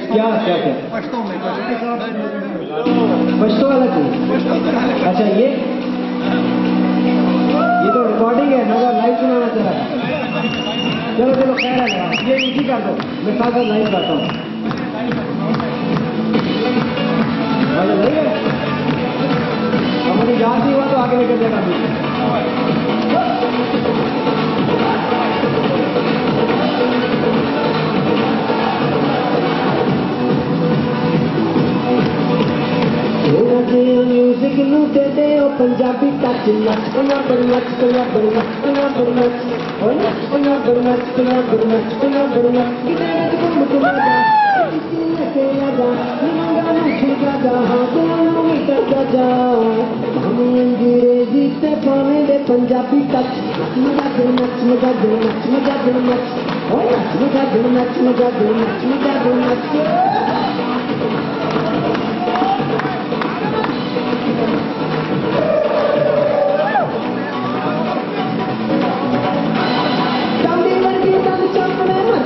کیا کیا الگ اچھا یہ یہ تو ریکارڈنگ ہے لائف سنانا چاہ رہا چلو چلو یہ کر دو میں ساتھ کرتا ہوں ہماری یہاں نہیں ہوا تو آگے نکل جاتا Punjabi tatilla, unya bernat, unya bernat, unya bernat, unya unya bernat, unya bernat, unya bernat. Kita ada di rumah kita, di sini kita ada, di mana kita ada, di mana kita ada. Kami yang direji tepane de Punjabi tat, unya bernat, unya bernat, unya bernat, unya unya bernat, unya bernat, unya bernat.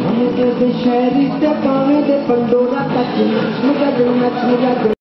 Hanya terbesyari setiap orang depan doa kaki Semoga dengan semoga